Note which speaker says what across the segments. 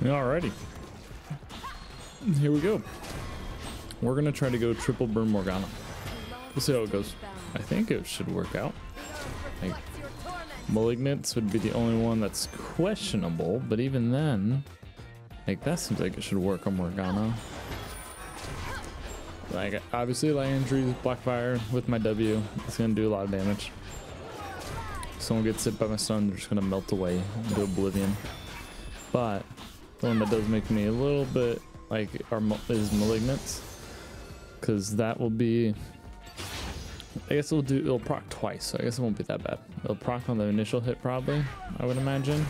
Speaker 1: Alrighty. Here we go. We're gonna try to go triple burn Morgana. We'll see how it goes. I think it should work out. Like, Malignance would be the only one that's questionable, but even then, like that seems like it should work on Morgana. Like obviously Liandry's Blackfire with my W, it's gonna do a lot of damage. Someone gets hit by my stun, they're just gonna melt away into oblivion. But the one that does make me a little bit like our is Malignance, because that will be. I guess it'll do it'll proc twice, so I guess it won't be that bad. It'll proc on the initial hit probably, I would imagine.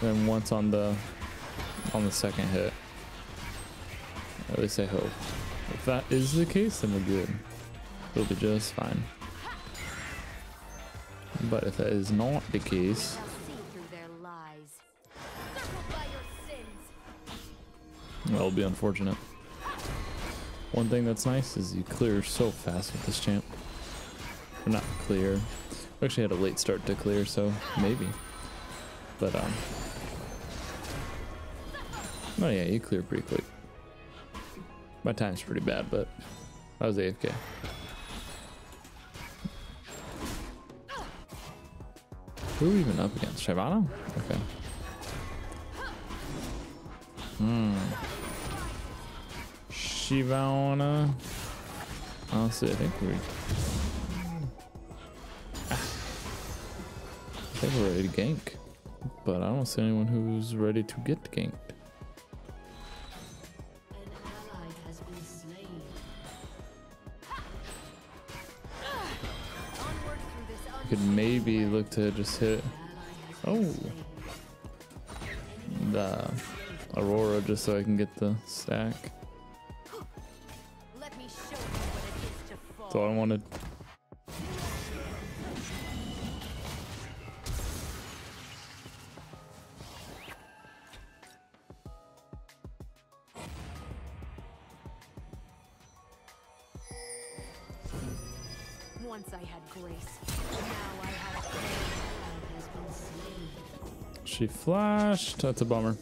Speaker 1: Then once on the on the second hit. At least I hope. If that is the case, then we're good. We'll be just fine. But if that is not the case, it'll be unfortunate. One thing that's nice is you clear so fast with this champ. Or not clear. We actually had a late start to clear, so maybe. But um, Oh yeah, you clear pretty quick. My time's pretty bad, but I was AFK. Who are we even up against? Shyvana? Okay. Hmm. Shyvana. Honestly, I think we. I think we're ready to gank, but I don't see anyone who's ready to get ganked. could maybe look to just hit. Oh. The Aurora just so I can get the stack. So I wanted. Once I had grace, now I have. She flashed. That's a bummer.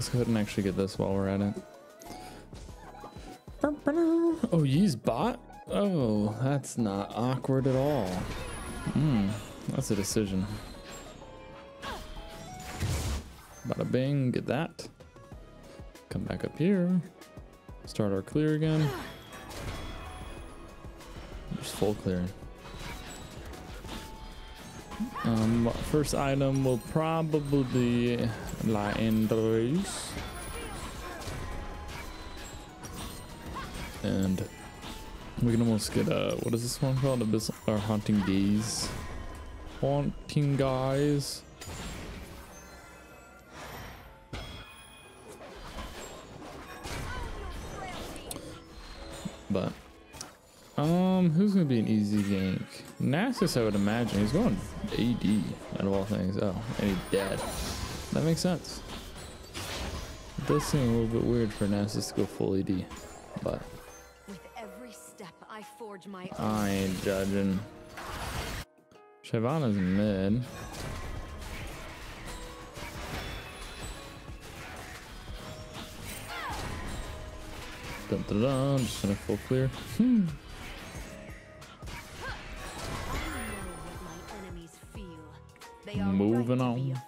Speaker 1: Let's go ahead and actually get this while we're at it. Oh, use bot? Oh, that's not awkward at all. Hmm, that's a decision. Bada bing, get that. Come back up here. Start our clear again Just full clear. Um, first item will probably be Liandry's. And we can almost get a, what is this one called? Abyss or Haunting Gaze. Haunting Guise. But um, who's gonna be an easy gank? Nasus, I would imagine. He's going AD out of all things. Oh, and he's dead. That makes sense. It does seem a little bit weird for Nasus to go full AD, but with every step I forge my I ain't judging. Shyvana's mid. Dun, dun, dun, just gonna full clear. Hmm. Moving on.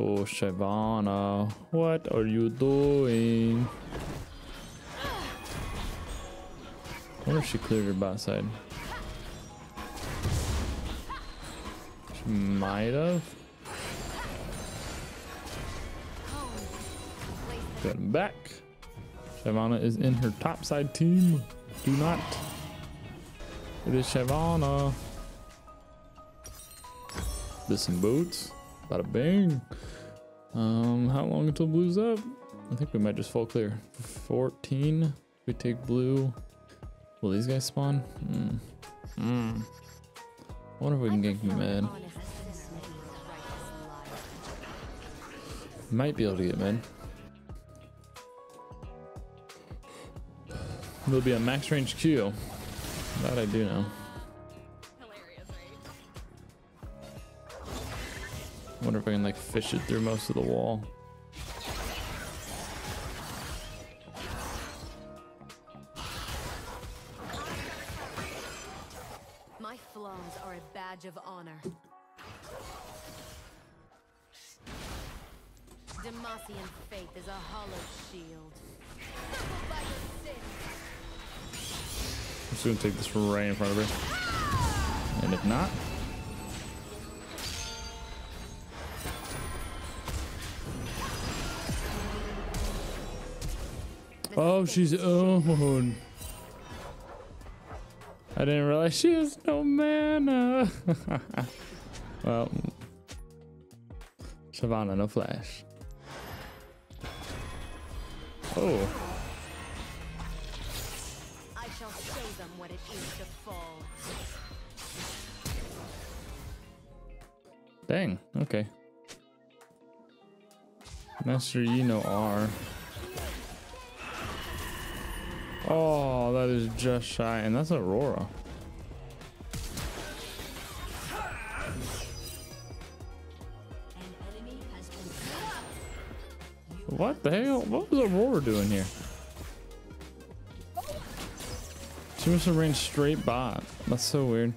Speaker 1: Oh, Shyvana, what are you doing? I wonder if she cleared her bot side. She might have. Get back. Shyvana is in her top side team. Do not. It is Shyvana. This some boots. Bada bang. Um, how long until blue's up? I think we might just fall clear. 14. We take blue. Will these guys spawn? Hmm. Hmm. I wonder if we can gank mid. Might be able to get mid. There'll be a max range Q. That I do know. Wonder if I can like fish it through most of the wall.
Speaker 2: My flaws are a badge of honor. Demacian faith is a hollow shield. Suffer by your sins.
Speaker 1: I'm just gonna take this right in front of her. And if not, Oh, she's oh, owned. I didn't realize she has no mana. well, Shyvana, no flash. Oh,
Speaker 2: I shall show them what it is to fall.
Speaker 1: dang. Okay. Master you no R. Oh, that is just shy, and that's Aurora. What the hell? What was Aurora doing here? She must have ran straight bot. That's so weird.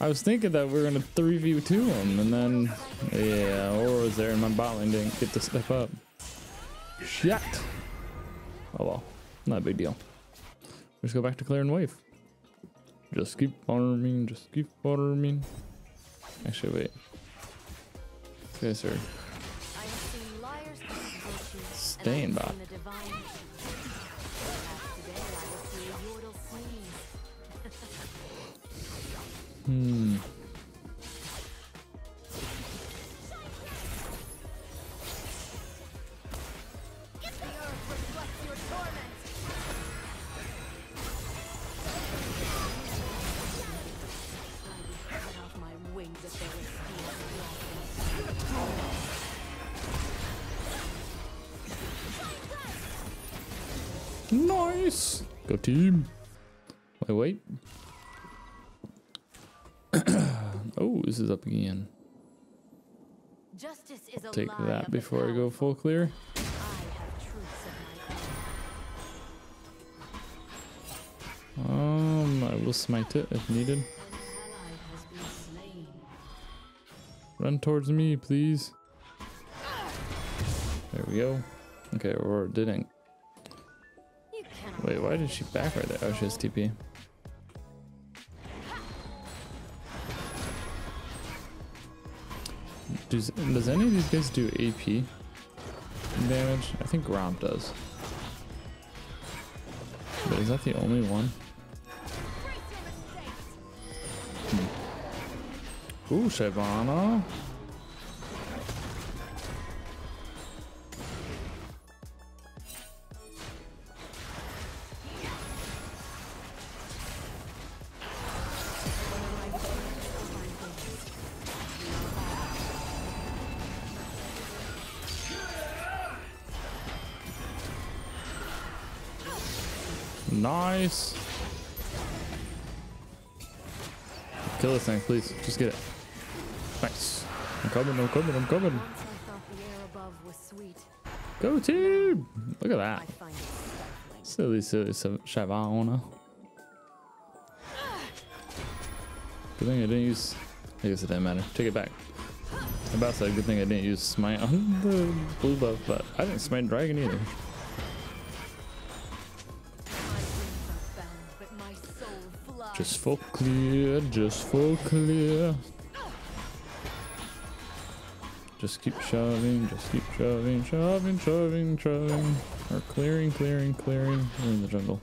Speaker 1: I was thinking that we were gonna 3v2 him, and then, yeah, Aurora was there, and my bot lane didn't get to step up. Shit. Oh well, not a big deal. Just go back to clearing wave. Just keep farming, just keep farming. Actually, wait. Okay, sir. are
Speaker 2: I have
Speaker 1: team. Wait, wait. oh, this is up again.
Speaker 2: Justice is a
Speaker 1: Take that before I go full clear.
Speaker 2: I have truths of my own.
Speaker 1: Um, I will smite it if needed.
Speaker 2: An ally has been slain.
Speaker 1: Run towards me, please. There we go. Okay, Aurora didn't. Why did she back right there? Oh, she has TP. Does, does any of these guys do AP damage? I think Romp does. But is that the only one? Hmm. Ooh, Shyvana. Kill this thing, please. Just get it. Nice. I'm coming, I'm coming, I'm coming.
Speaker 2: I.
Speaker 1: Go team! Look at that. Silly, silly, Shyvana. Good thing I didn't use. I guess it didn't matter. Take it back. I'm about to say, good thing I didn't use smite on the blue buff, but I didn't smite dragon either. Just full clear, just full clear. Just keep shoving, just keep shoving, shoving, shoving, shoving. Or clearing, clearing, clearing. We're in the jungle.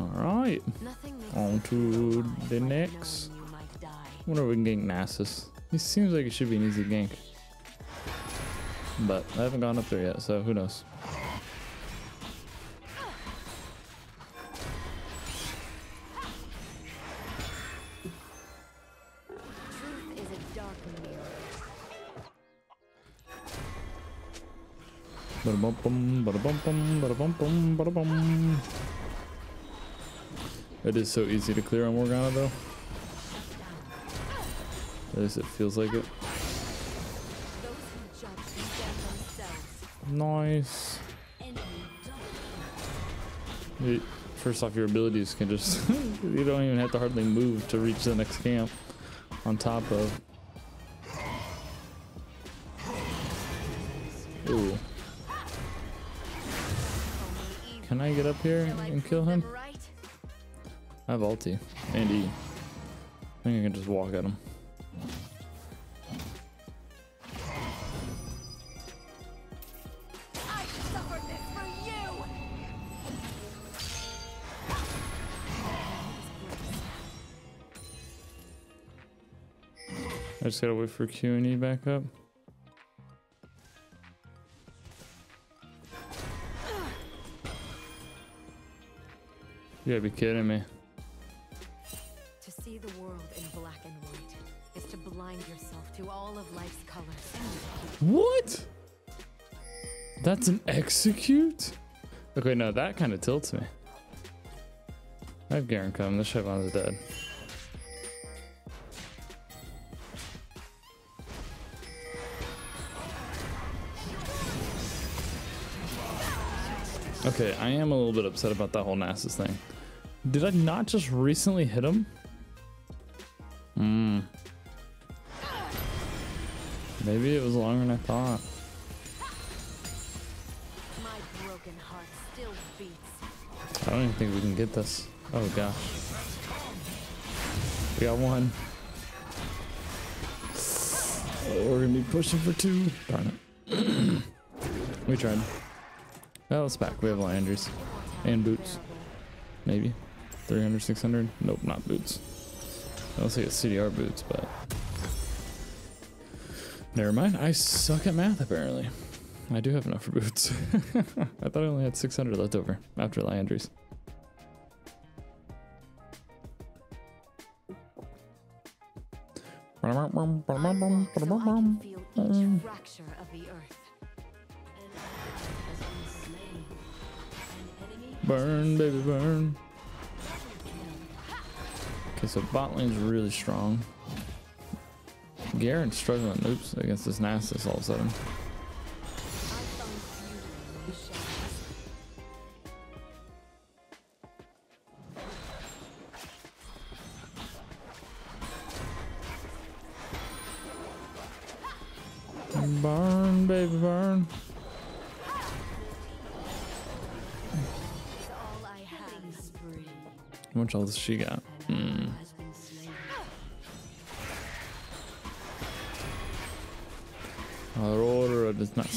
Speaker 1: Alright. On to the next. wonder if we can gank Nasus. He seems like it should be an easy gank. But I haven't gone up there yet, so who knows. It is so easy to clear on Morgana though. At least it feels like it. Nice. First off, your abilities can just, you don't even have to hardly move to reach the next camp on top of. I get up here and kill him? I have ulti and E. I think I can just walk at him.
Speaker 2: I
Speaker 1: just gotta wait for Q and E back up. You gotta be kidding me.
Speaker 2: To see the world in black and white is to blind yourself to all of life's colors.
Speaker 1: What? That's an execute? Okay, no, that kind of tilts me. I have Garen come. This Chevon's dead. Okay, I am a little bit upset about that whole Nasus thing. Did I not just recently hit him? Hmm. Maybe it was longer than I thought.
Speaker 2: My broken heart still beats.
Speaker 1: I don't even think we can get this. Oh gosh. We got one. Oh, we're gonna be pushing for two. Darn it. we tried. Well, it's back. We have Liandry's. And boots. Maybe. 300, 600? Nope, not boots. I also get CDR boots, but. Never mind. I suck at math, apparently. I do have enough for boots. I thought I only had 600 left over after
Speaker 2: Liandry's.
Speaker 1: Burn, baby, burn. Okay, so bot lane's really strong. Garen's struggling, oops, against this Nasus all of a sudden. Burn, baby, burn.
Speaker 2: All
Speaker 1: How much else she got?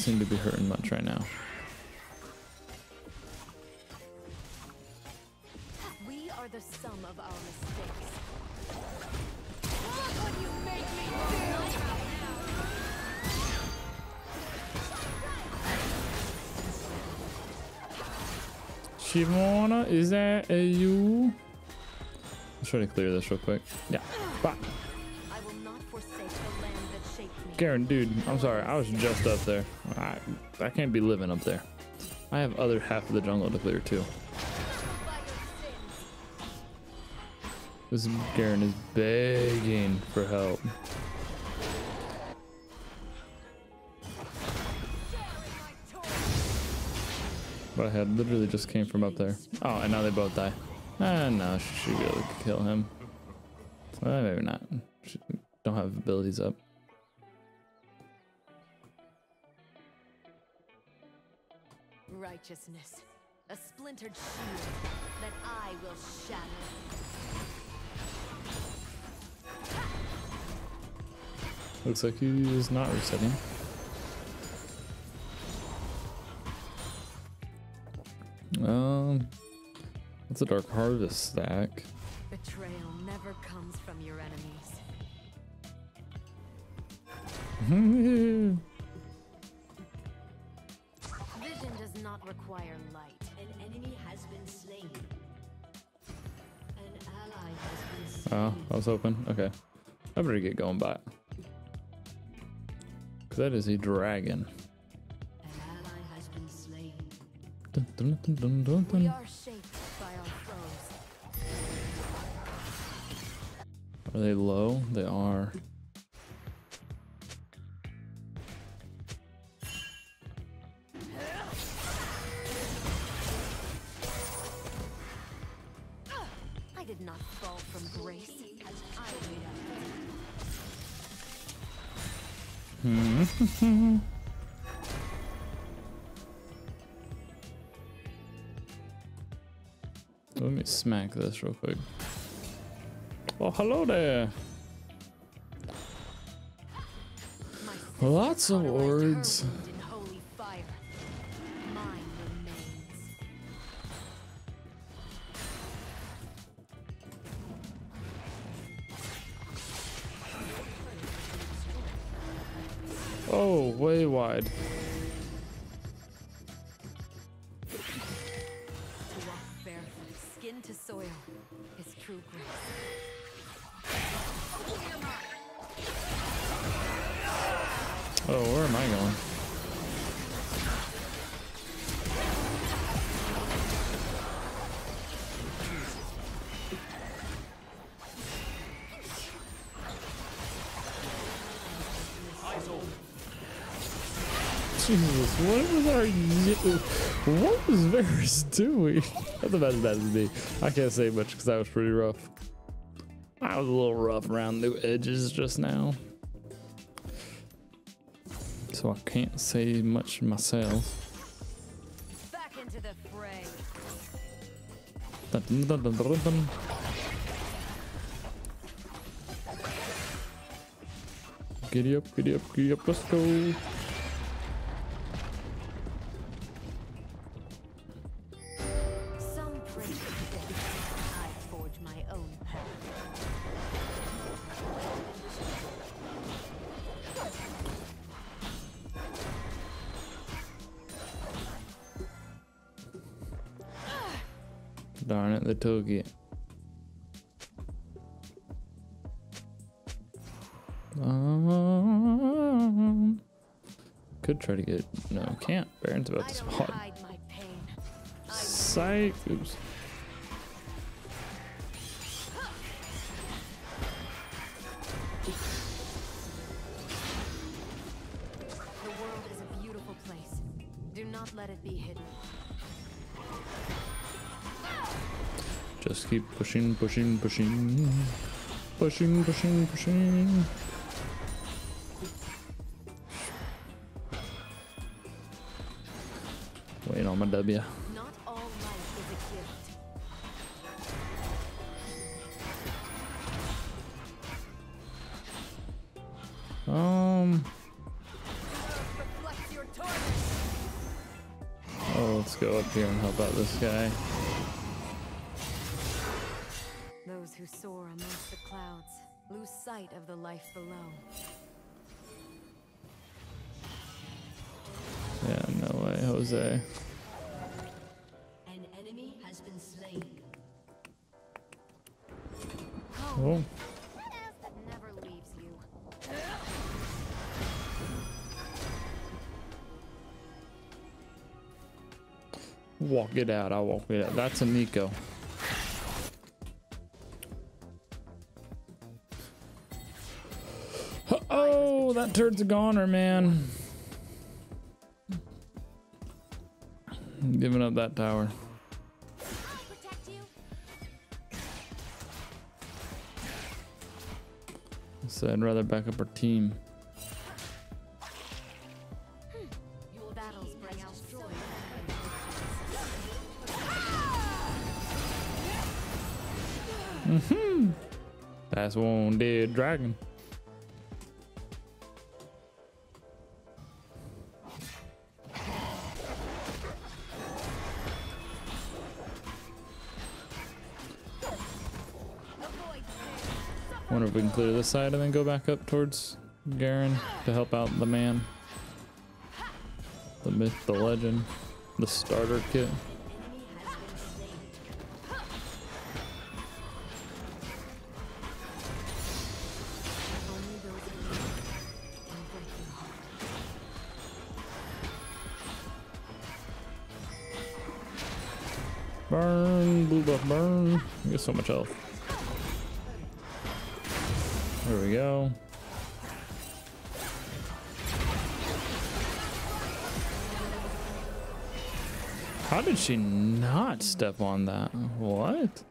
Speaker 1: Seem to be hurting much right now.
Speaker 2: We are the sum of our mistakes. Look what you made me
Speaker 1: Shimona, is that a you? Let's try to clear this real quick. Yeah. Bye.
Speaker 2: do. I will not forsake the land that shaped me.
Speaker 1: Garen, dude, I'm sorry. I was just up there. I, I can't be living up there. I have other half of the jungle to clear too. This Garen is begging for help. But I had literally just came from up there. Oh, and now they both die. Ah, no, she should be able to kill him. Well, maybe not. She don't have abilities up.
Speaker 2: Righteousness. A splintered shield that I will shatter.
Speaker 1: Looks like he is not resetting. Um, that's a Dark Harvest stack.
Speaker 2: Betrayal never comes from your enemies. require light.
Speaker 3: An enemy has been slain. An ally has been slain.
Speaker 1: oh, I was hoping. Okay. I better get going back. Because that is a dragon.
Speaker 3: An ally has been slain.
Speaker 1: Dun, dun, dun, dun, dun,
Speaker 2: We are shaped by our foes.
Speaker 1: Are they low? They are. Smack this real quick. Oh, hello there. Lots of words. Jesus, what was our what was Varus doing? That's about as bad as me. I can't say much because that was pretty rough. I was a little rough around the edges just now so I can't say much myself.
Speaker 2: Back into the fray.
Speaker 1: Dun, dun, dun, dun, dun, dun. Giddy up, giddy up, giddy up, let's go. Could try to get no, can't. Baron's about to spot.
Speaker 2: hide my pain. I
Speaker 1: Psych. Oops.
Speaker 2: The world is a beautiful place. Do not let it be hidden.
Speaker 1: Just keep pushing, pushing, pushing, pushing, pushing, pushing. W.
Speaker 2: Not all life is a gift.
Speaker 1: Um.
Speaker 2: Reflect your torment.
Speaker 1: Oh, let's go up here and help out this guy.
Speaker 2: Those who soar amongst the clouds lose sight of the life below.
Speaker 1: Yeah, no way, Jose. Oh, walk it out. I'll walk it out. That's a Neeko. Oh, that turd's a goner, man. Giving up that tower. So I'd rather back up our team.
Speaker 2: Your battles bring mm-hmm.
Speaker 1: That's one dead dragon. If we can clear this side and then go back up towards Garen to help out the man. The myth, the legend, the starter kit. Burn, blue buff, burn. You get so much health. There we go. How did she not step on that? What?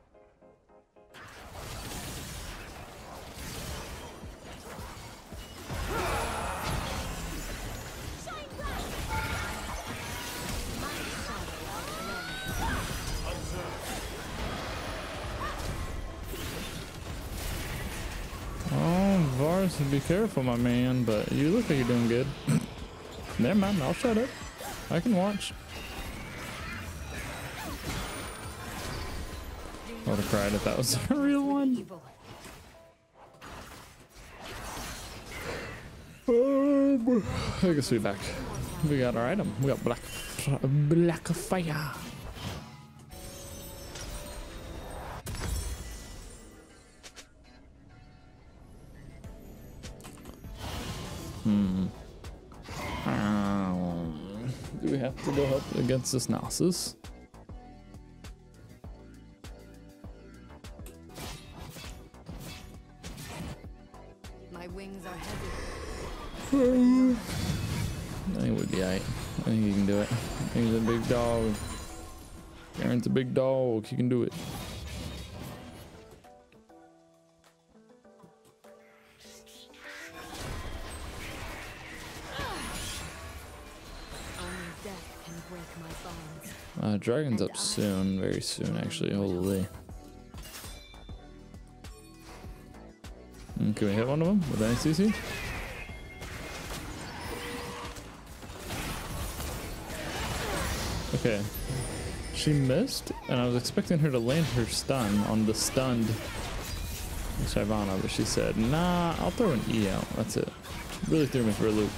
Speaker 1: Careful, my man, but you look like you're doing good. Never mind, I'll shut up. I can watch. I would have cried if that was a real one. Um, I guess we're back. We got our item. We got black, black fire. Hmm. Um, do we have to go up against this Nasus?
Speaker 2: My wings are heavy.
Speaker 1: I think we'd be alright. I think you can do it. He's a big dog. Aaron's a big dog. He can do it. Dragon's up soon, very soon actually. Holy. Mm, Can we hit one of them with any CC? Okay. She missed, and I was expecting her to land her stun on the stunned Shyvana, but she said, nah, I'll throw an E out. That's it. Really threw me for a loop.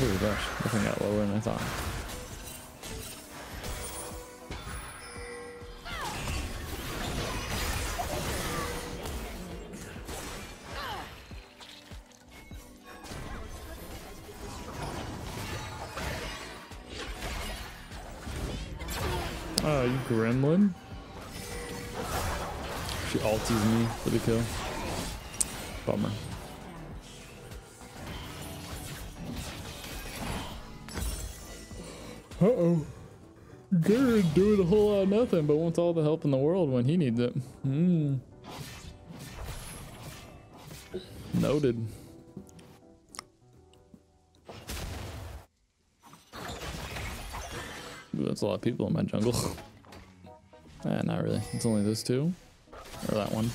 Speaker 1: Ooh, gosh, I think I got lower than I thought. Gremlin. She alties me for the kill. Bummer. Uh-oh. Garen doing a whole lot of nothing, but wants all the help in the world when he needs it. Hmm. Noted. Ooh, that's a lot of people in my jungle. eh, not really. It's only those two. Or that one.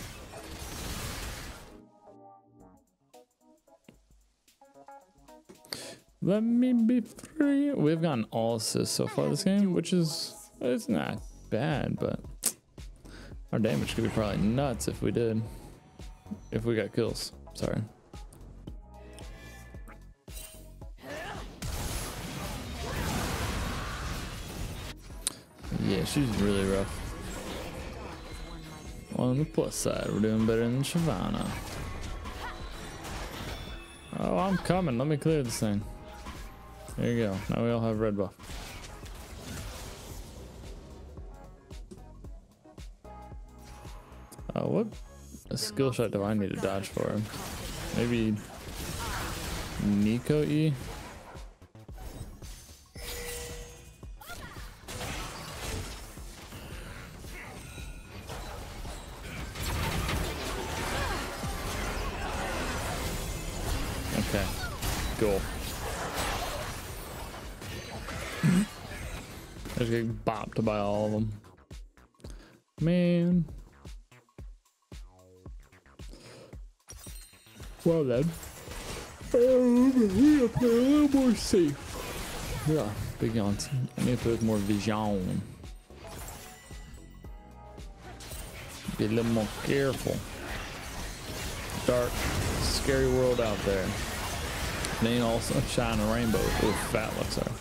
Speaker 1: Let me be free. We've gotten all assists so far this game, which is it's not bad, but our damage could be probably nuts if we did. If we got kills. Sorry. Yeah, she's really rough. On the plus side, we're doing better than Shyvana. Oh, I'm coming. Let me clear this thing. There you go. Now we all have red buff. Uh, what a skill shot do I need to dodge for? Maybe Neeko E? Get buy all of them. Man. Well then. We play a little more safe. Yeah, big yawns. I need to with more vision. Be a little more careful. Dark, scary world out there. Ain't all sunshine and rainbows. Ooh, fat looks are.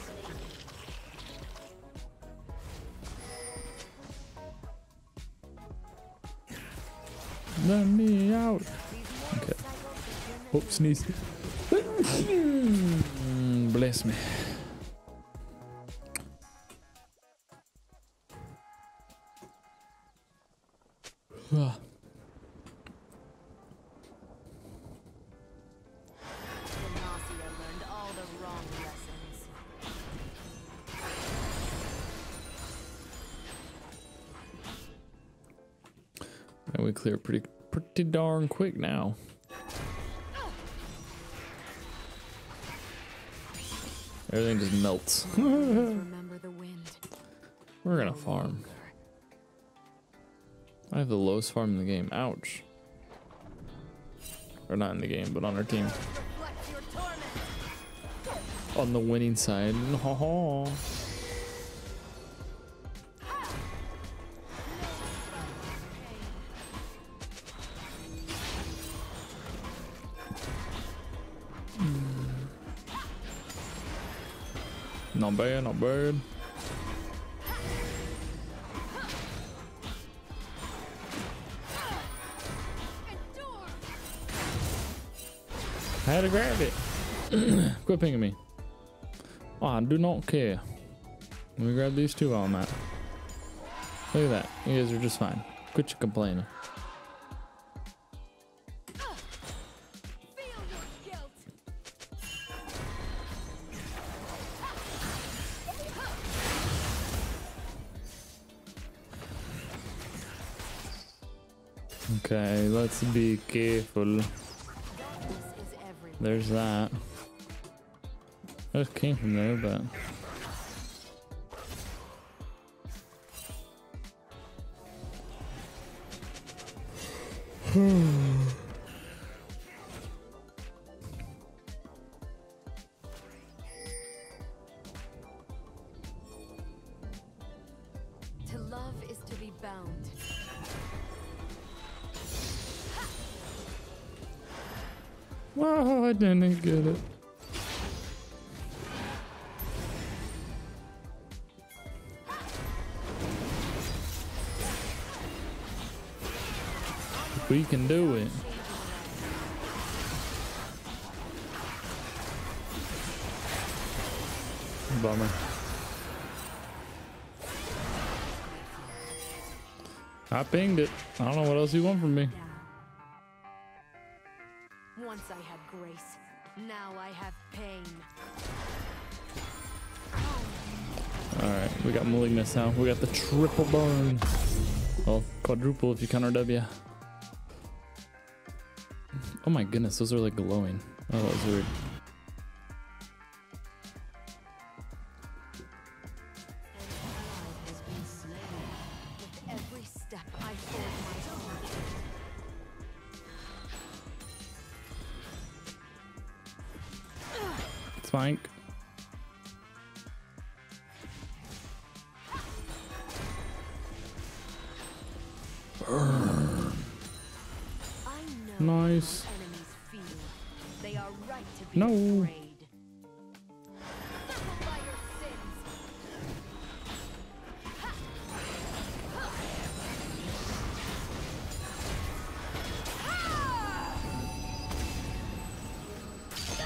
Speaker 1: Let me out. Okay. Oops, sneeze. Mm, Bless me. Ah. Pretty pretty darn quick now. Everything just melts. We're gonna farm. I have the lowest farm in the game. Ouch. or not in the game, but on our team. On the winning side. Not bad, not bad. I had to grab it. Quit pinging me. Oh, I do not care. Let me grab these two while I'm at. Look at that. You guys are just fine. Quit your complaining. Be careful. There's that. I just came from there, but
Speaker 2: To
Speaker 1: hmm. We can do it. Bummer. I pinged it. I don't know what else you want from me.
Speaker 2: Once I had grace, now I have pain.
Speaker 1: Alright, we got Malignance now. We got the triple burn. Well, quadruple if you count our W. Oh my goodness, those are like glowing. Oh, that was weird.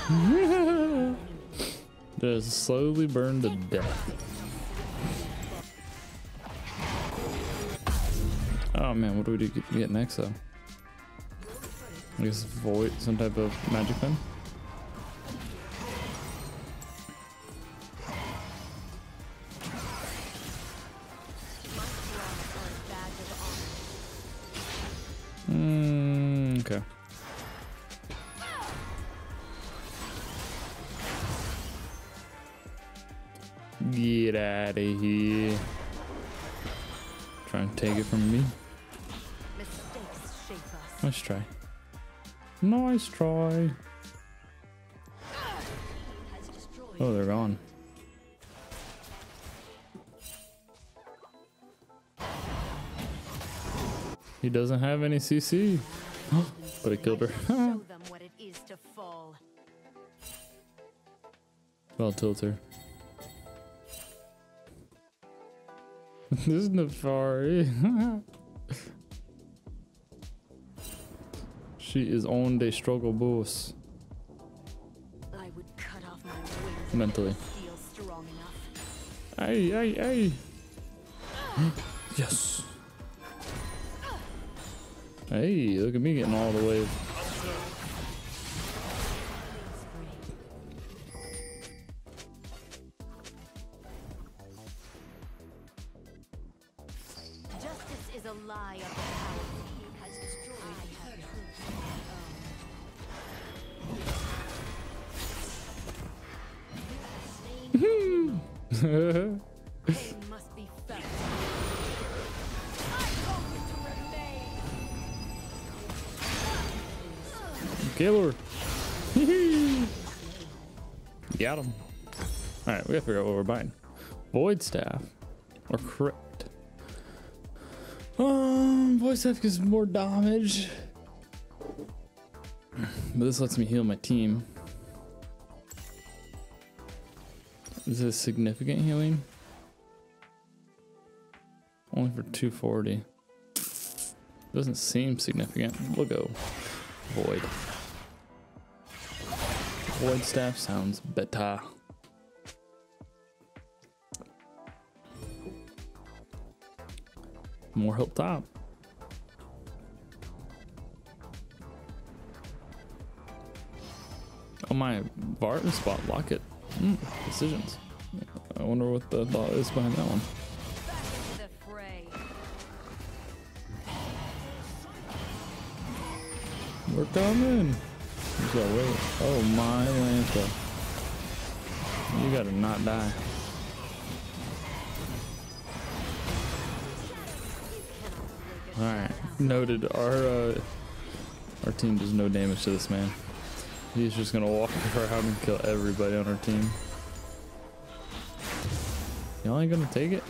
Speaker 1: Just slowly burn to death. Oh man, what do we do get, next though? I guess void, some type of magic pen. Doesn't have any CC. but I killed her.
Speaker 2: Show them what it is to fall.
Speaker 1: well, tilt her. this is Naafiri. she is on the struggle boss.
Speaker 2: I would cut off my wings
Speaker 1: Mentally.
Speaker 2: if I feel.
Speaker 1: Hey, hey, hey. yes. Hey, look at me getting all the way. Staff or Crypt. Um, Void Staff gives more damage. But this lets me heal my team. Is this significant healing? Only for 240. Doesn't seem significant. We'll go Void. Void Staff sounds better. More help top. Oh my Vartan spot locket. Mm, decisions. I wonder what the thought is behind that one. We're coming. Oh my Lanta. You gotta not die. Alright. Noted. Our uh, our team does no damage to this man. He's just gonna walk around and kill everybody on our team. Y'all ain't gonna take it?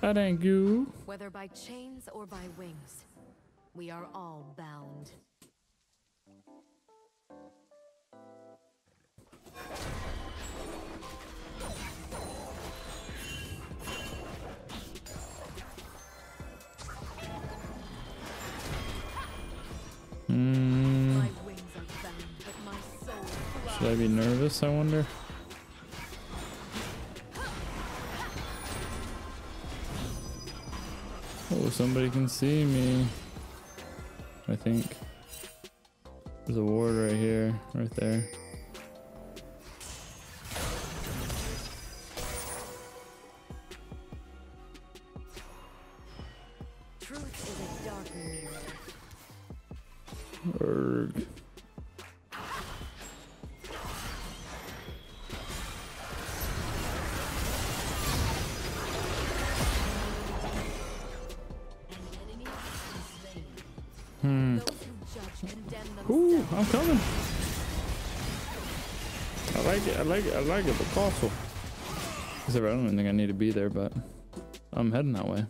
Speaker 1: That ain't you.
Speaker 2: Whether by chains or by wings, we are all bound.
Speaker 1: Should I be nervous, I wonder? Oh, somebody can see me. I think. There's a ward right here, right there. The castle. Except I don't even think I need to be there, but I'm heading that way.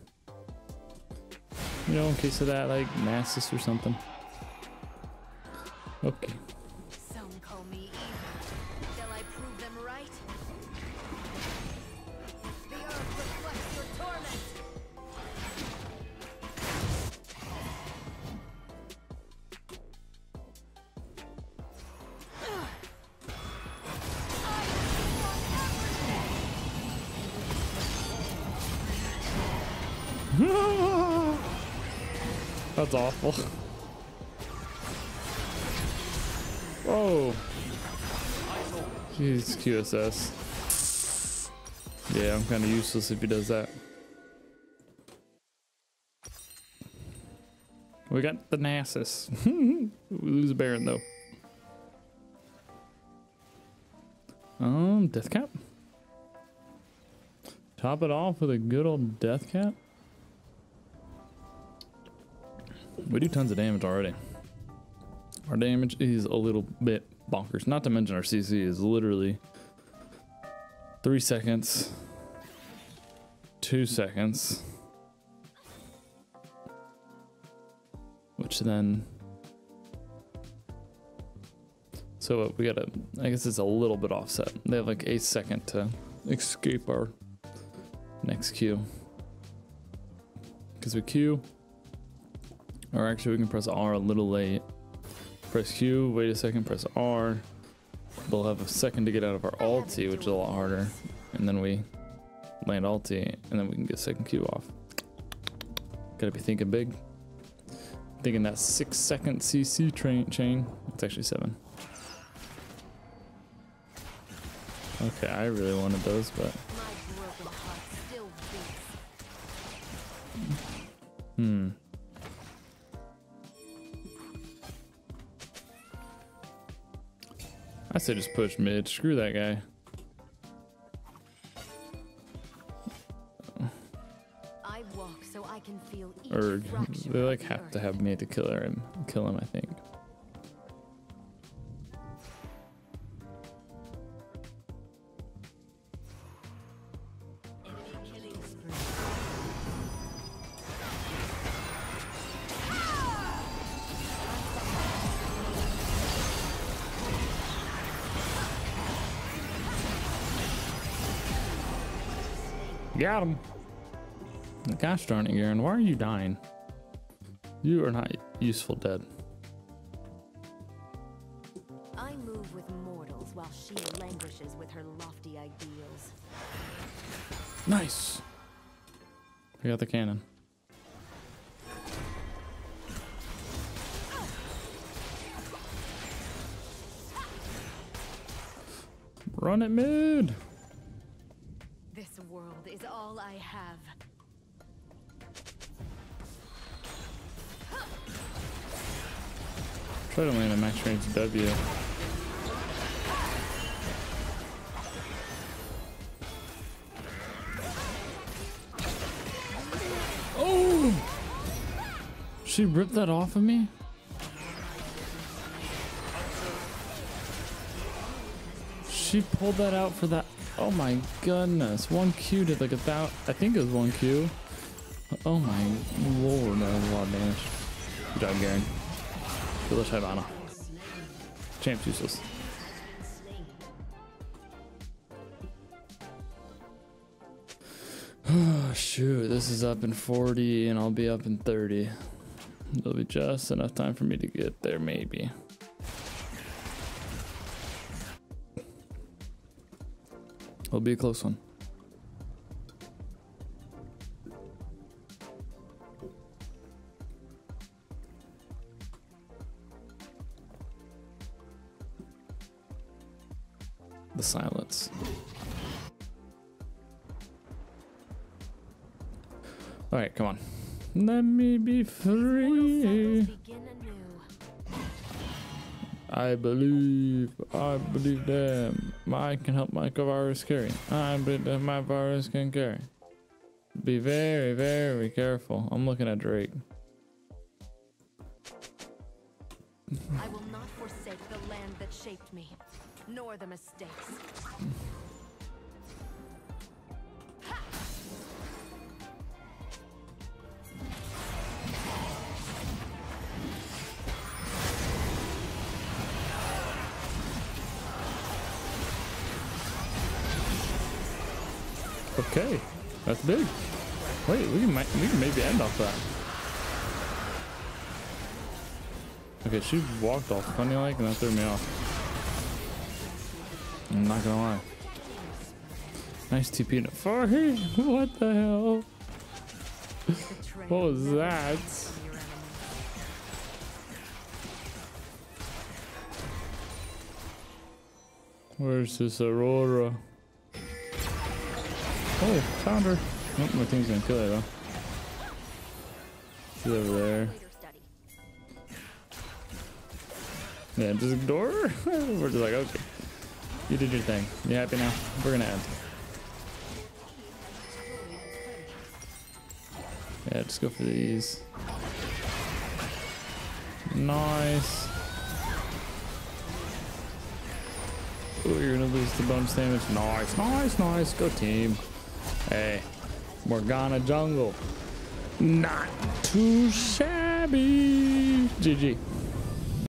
Speaker 1: You know, in case of that, like Nasus or something. Okay. That's awful. Oh. Jeez, QSS. Yeah, I'm kind of useless if he does that. We got the Nasus. we lose a Baron though. Um, Death Cap. Top it off with a good old Death Cap. We do tons of damage already. Our damage is a little bit bonkers. Not to mention our CC is literally three seconds, two seconds, which then. So we gotta. I guess it's a little bit offset. They have like a second to escape our next Q. Because we Q, or actually we can press R a little late. Press Q, wait a second, press R. We'll have a second to get out of our ulti, which is a lot harder. And then we land ulti, and then we can get second Q off. Gotta be thinking big. Thinking that six second CC train chain. It's actually seven. Okay, I really wanted those, but
Speaker 2: My broken heart still beats.
Speaker 1: hmm. I say just push mid. Screw that guy.
Speaker 2: I walk so I can feel
Speaker 1: Erg. They like have to have me to kill him. Kill him, I think. Got him. Gosh darn it, Garen. Why are you dying? You are not useful dead.
Speaker 2: I move with mortals while she languishes with her lofty ideals.
Speaker 1: Nice. I got the cannon. Run it mid.
Speaker 2: World is all I have.
Speaker 1: Try to land a max range W. Oh! She ripped that off of me? She pulled that out for that. Oh my goodness. One Q did like a thousand. I think it was one Q. Oh my lord, that was a lot of damage. Good job, Garen. Village Hivana. Champ's useless. Oh, shoot, this is up in 40 and I'll be up in 30. There'll be just enough time for me to get there, maybe. It'll be a close one. The silence. All right, come on. Let me be free. I believe, I believe that I can help my Varus carry. I that my Varus can carry. Be very, very careful. I'm looking at Drake. Okay, that's big. Wait, we can, we can maybe end off that. Okay, she walked off funny like, and that threw me off. I'm not gonna lie. Nice TP to Farhi. What the hell? What was that? Where's this Aurora? Oh, found her. Nope, my thing's gonna kill her though. She's over there. Yeah, just ignore her. We're just like, okay. You did your thing. You happy now? We're gonna end. Yeah, just go for these. Nice. Oh, you're gonna lose the bonus damage. Nice, nice, nice. Go team. Hey, Morgana Jungle. Not too shabby. GG.